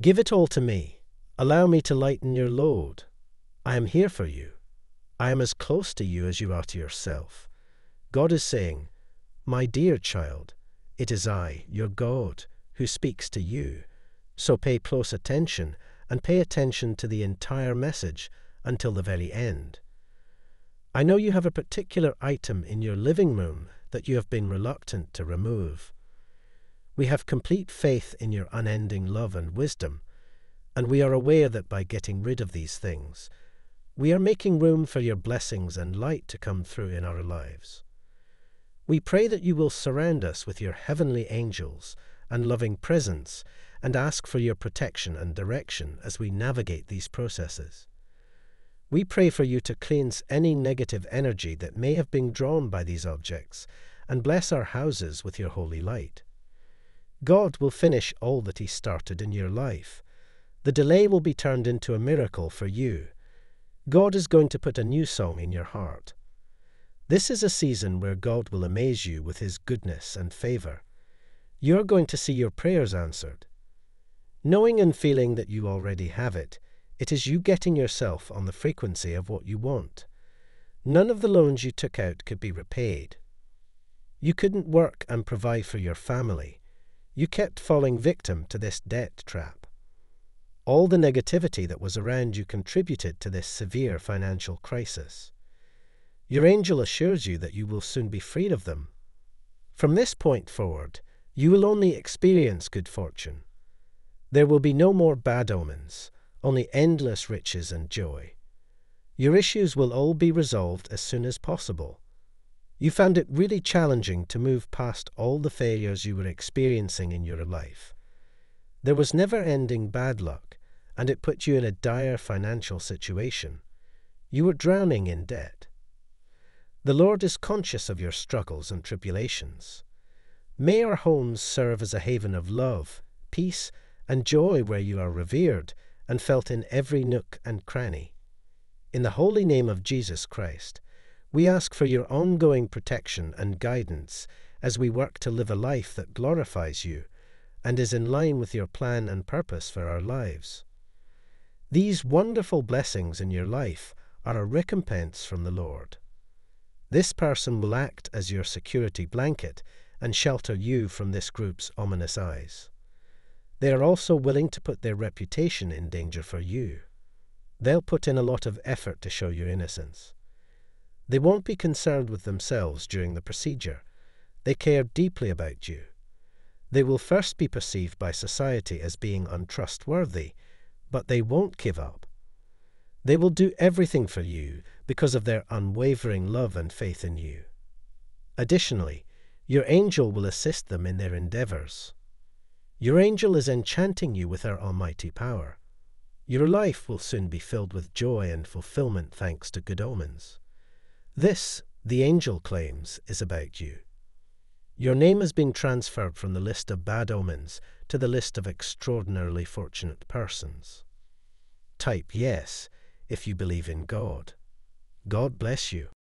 Give it all to me. Allow me to lighten your load. I am here for you. I am as close to you as you are to yourself. God is saying, My dear child, it is I, your God, who speaks to you. So pay close attention and pay attention to the entire message until the very end. I know you have a particular item in your living room that you have been reluctant to remove. We have complete faith in your unending love and wisdom, and we are aware that by getting rid of these things, we are making room for your blessings and light to come through in our lives. We pray that you will surround us with your heavenly angels and loving presence and ask for your protection and direction as we navigate these processes. We pray for you to cleanse any negative energy that may have been drawn by these objects and bless our houses with your holy light. God will finish all that He started in your life. The delay will be turned into a miracle for you. God is going to put a new song in your heart. This is a season where God will amaze you with His goodness and favor. You're going to see your prayers answered. Knowing and feeling that you already have it, it is you getting yourself on the frequency of what you want. None of the loans you took out could be repaid. You couldn't work and provide for your family. You kept falling victim to this debt trap. All the negativity that was around you contributed to this severe financial crisis. Your angel assures you that you will soon be freed of them. From this point forward, you will only experience good fortune. There will be no more bad omens, only endless riches and joy. Your issues will all be resolved as soon as possible. You found it really challenging to move past all the failures you were experiencing in your life. There was never ending bad luck, and it put you in a dire financial situation. You were drowning in debt. The Lord is conscious of your struggles and tribulations. May our homes serve as a haven of love, peace, and joy where you are revered and felt in every nook and cranny. In the holy name of Jesus Christ, we ask for your ongoing protection and guidance as we work to live a life that glorifies you and is in line with your plan and purpose for our lives. These wonderful blessings in your life are a recompense from the Lord. This person will act as your security blanket and shelter you from this group's ominous eyes. They are also willing to put their reputation in danger for you. They'll put in a lot of effort to show your innocence. They won't be concerned with themselves during the procedure. They care deeply about you. They will first be perceived by society as being untrustworthy, but they won't give up. They will do everything for you because of their unwavering love and faith in you. Additionally, your angel will assist them in their endeavors. Your angel is enchanting you with her almighty power. Your life will soon be filled with joy and fulfillment thanks to good omens. This, the angel claims, is about you. Your name has been transferred from the list of bad omens to the list of extraordinarily fortunate persons. Type yes if you believe in God. God bless you.